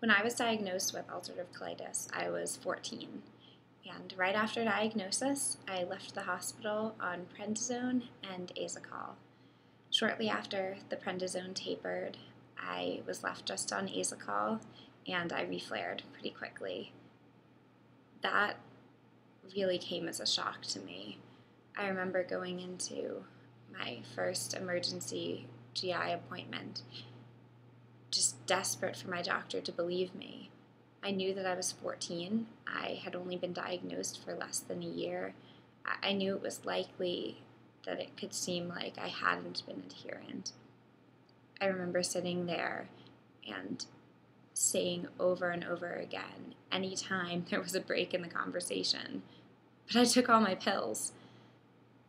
When I was diagnosed with ulcerative colitis, I was 14. And right after diagnosis, I left the hospital on prednisone and Asacol. Shortly after the prednisone tapered, I was left just on Asacol and I reflared pretty quickly. That really came as a shock to me. I remember going into my first emergency GI appointment, just desperate for my doctor to believe me. I knew that I was 14. I had only been diagnosed for less than a year. I knew it was likely that it could seem like I hadn't been adherent. I remember sitting there and saying over and over again, anytime there was a break in the conversation, but I took all my pills.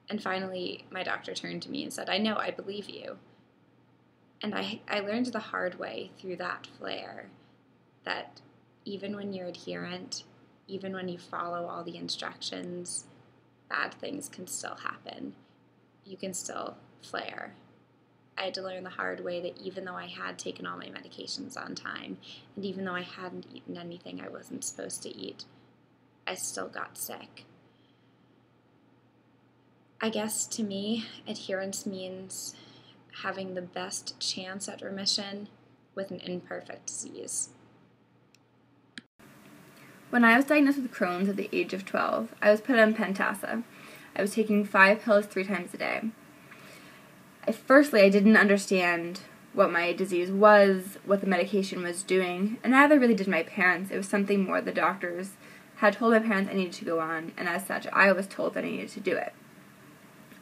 And finally, my doctor turned to me and said, I know, I believe you. And I, I learned the hard way through that flare that even when you're adherent, even when you follow all the instructions, bad things can still happen. You can still flare. I had to learn the hard way that even though I had taken all my medications on time, and even though I hadn't eaten anything I wasn't supposed to eat, I still got sick. I guess to me, adherence means having the best chance at remission with an imperfect disease. When I was diagnosed with Crohn's at the age of 12, I was put on Pentasa. I was taking five pills three times a day. I, firstly, I didn't understand what my disease was, what the medication was doing, and neither really did my parents. It was something more the doctors had told my parents I needed to go on, and as such, I was told that I needed to do it.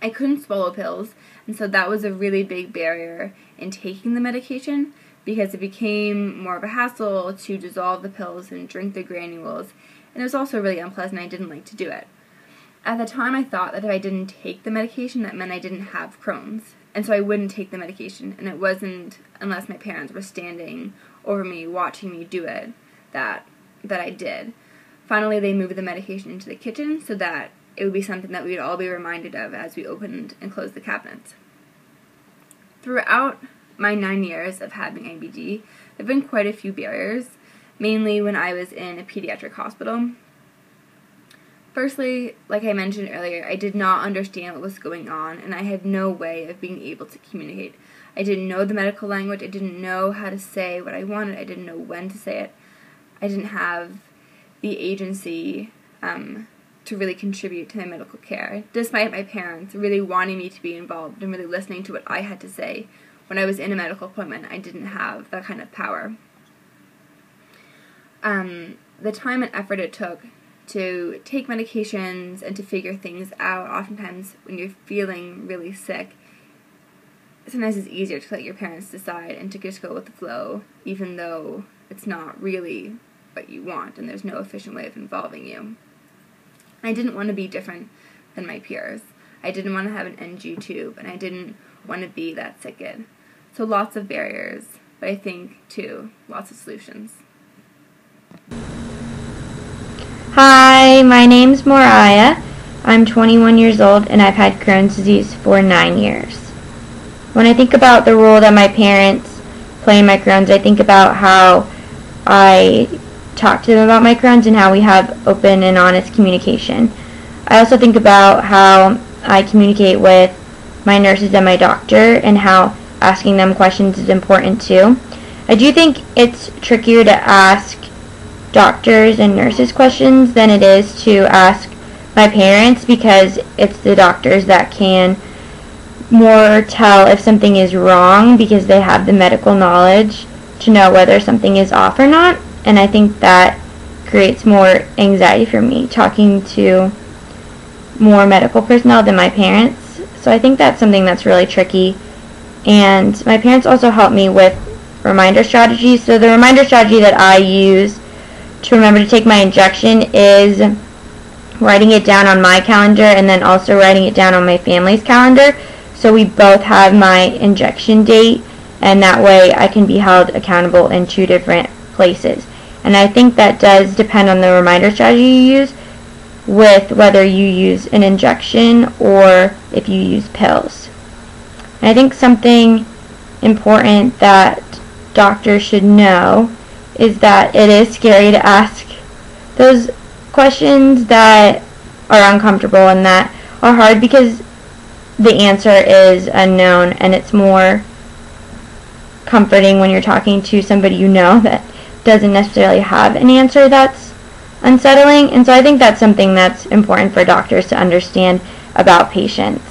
I couldn't swallow pills, and so that was a really big barrier in taking the medication because it became more of a hassle to dissolve the pills and drink the granules, and it was also really unpleasant. I didn't like to do it. At the time, I thought that if I didn't take the medication, that meant I didn't have Crohn's, and so I wouldn't take the medication, and it wasn't unless my parents were standing over me, watching me do it, that that I did. Finally, they moved the medication into the kitchen so that it would be something that we'd all be reminded of as we opened and closed the cabinets. Throughout my nine years of having IBD, there have been quite a few barriers, mainly when I was in a pediatric hospital. Firstly, like I mentioned earlier, I did not understand what was going on, and I had no way of being able to communicate. I didn't know the medical language, I didn't know how to say what I wanted, I didn't know when to say it, I didn't have the agency um, to really contribute to my medical care, despite my parents really wanting me to be involved and really listening to what I had to say. When I was in a medical appointment, I didn't have that kind of power. Um, the time and effort it took to take medications and to figure things out, oftentimes when you're feeling really sick, sometimes it's easier to let your parents decide and to just go with the flow, even though it's not really what you want and there's no efficient way of involving you. I didn't want to be different than my peers. I didn't want to have an NG tube, and I didn't want to be that sick kid. So lots of barriers, but I think, too, lots of solutions. Hi, my name's Moriah. I'm 21 years old, and I've had Crohn's disease for nine years. When I think about the role that my parents play in my Crohn's, I think about how I talk to them about my Crohn's and how we have open and honest communication. I also think about how I communicate with my nurses and my doctor and how asking them questions is important too. I do think it's trickier to ask doctors and nurses questions than it is to ask my parents because it's the doctors that can more tell if something is wrong because they have the medical knowledge to know whether something is off or not and I think that creates more anxiety for me talking to more medical personnel than my parents. So I think that's something that's really tricky. And my parents also help me with reminder strategies. So the reminder strategy that I use to remember to take my injection is writing it down on my calendar and then also writing it down on my family's calendar. So we both have my injection date and that way I can be held accountable in two different places. And I think that does depend on the reminder strategy you use with whether you use an injection or if you use pills. And I think something important that doctors should know is that it is scary to ask those questions that are uncomfortable and that are hard because the answer is unknown and it's more comforting when you're talking to somebody you know that doesn't necessarily have an answer that's unsettling. And so I think that's something that's important for doctors to understand about patients